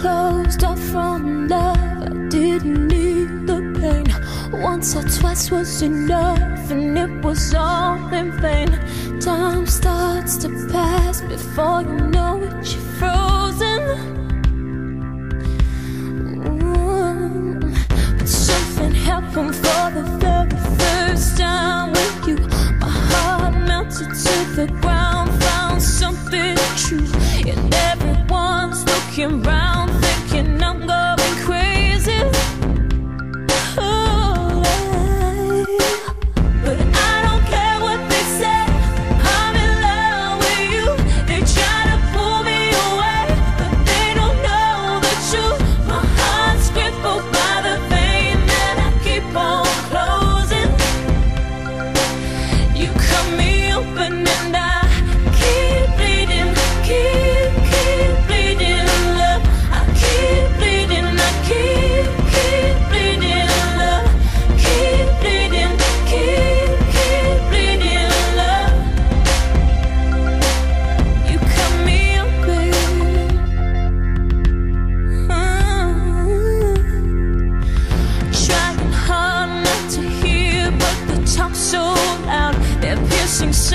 closed off from love. I didn't need the pain. Once or twice was enough, and it was all in vain. Time starts to pass before you know it, you're frozen. But something happened for the very first time with you. My heart melted to the ground, and I'm gone. Truth